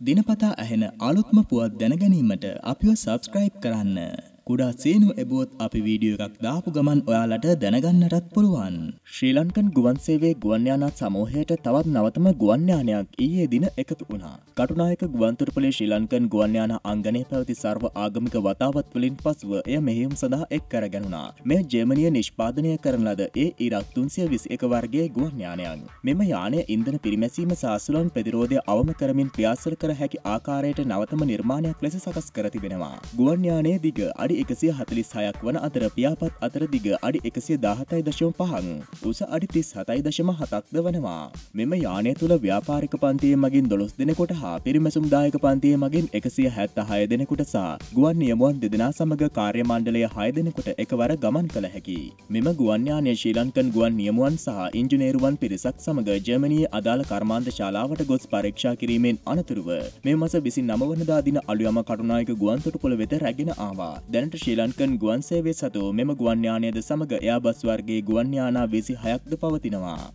දිනපතා ඇහෙන අලුත්ම පුවත් දැනගැනීමට අපිව සබස්ක්‍රයිබ් කරන්න. කුඩා සේනු එබුවොත් අපි වීඩියෝ එකක් දාපු ගමන් ඔයාලට දැනගන්නටත් පුළුවන්. ශ්‍රී ලංකන් ගුවන් සේවයේ ගුවන් යානා සමූහයට තවත් නවතම ගුවන් යානයක් ඊයේ දින එකතු වුණා. කටුනායක ගුවන්තොටුපළේ ශ්‍රී ලංකන් ගුවන් යානා අංගණයේ පැවති සර්ව ආගමික වතාවත් වලින් පසුව එය මෙහෙයුම් සඳහා එක් කරගැනුණා. මෙය ජර්මනිය නිෂ්පාදනය කරන ලද ඒ ඉරක් 321 වර්ගයේ ගුවන් යානයක්. මෙම යානය ඉන්ධන පිරිමැසීම සාසුලන් ප්‍රතිරෝධය අවම කරමින් ක්‍රියාසර කර හැකි ආකාරයට නවතම නිර්මාණයක් ලෙස සකස් කර තිබෙනවා. ගුවන් යානයේ දිග අඩි එකසිය හතලිස් හයක් වන අතර පියාපත් අතර දිග අඩි එකසිය දාහතයි දශම පහන් උස අඩි තිස් හතයි දශම හතක්ද වනවා. මෙම යානය තුළ ව්‍යාපාරික පන්තිය මගින් දොළොස් දෙනෙකොට හා පිරිමැසුම් දායක පන්තිය මගින් එකසිය හැත්ත හය දෙනෙකුට සා ගුවන් නියමුවන් දෙදෙනා සමඟ කාර්ය මණ්ඩලය හය දෙනෙකුට එකවර ගමන් කළ හැකි. මෙම ගුවන්යානය ශ්‍රී ලංකන් ගුවන් නියමුවන් සහ ඉංජිනේරුවන් පිරිසක් සමඟ ජර්මනී අදාළ කර්මාන්ත ශාලාවට ගොස් පරීක්ෂා කිරීමෙන් අනතුරුව මේ මස විසි නමවනදා දින අලුයම කටුනායක ගුවන්තොටුපොළ වෙත රැගෙන ආවා දැනට ශ්‍රී ලංකන් ගුවන් සේවේ සතු මෙම ගුවන්යානයද සමඟ එයා බස් වර්ගේ ගුවන්යානා විසි හයක්ද පවතිනවා.